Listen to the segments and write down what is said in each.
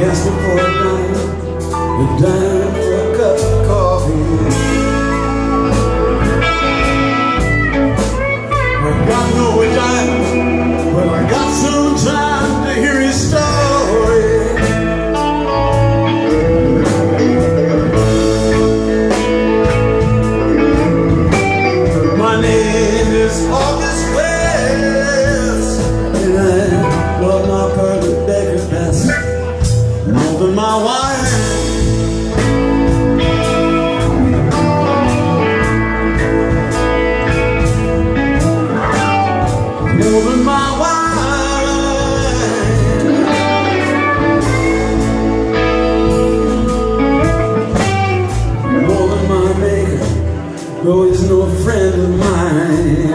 dance before night and dine for a cup of coffee. We got no dime. Though he's no friend of mine.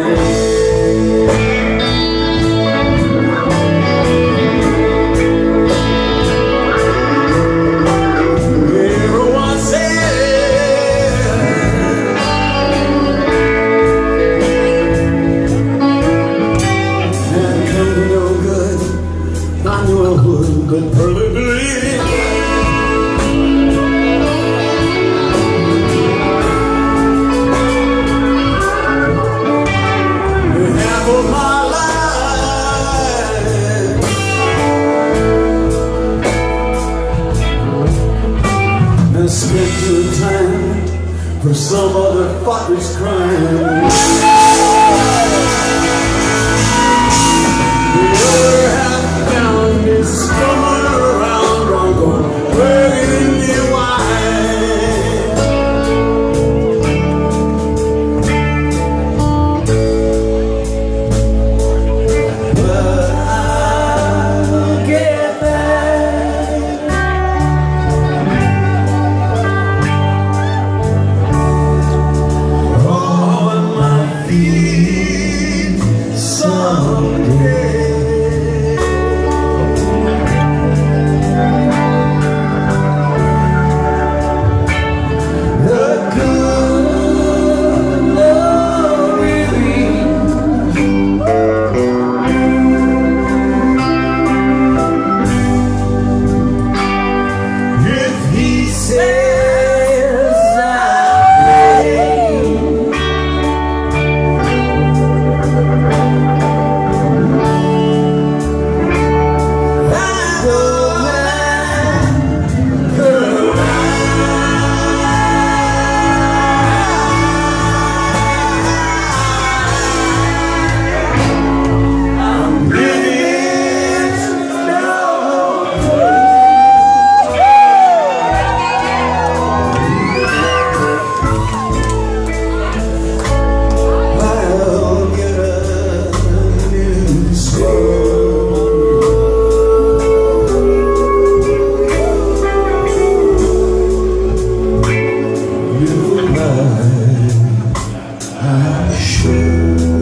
show.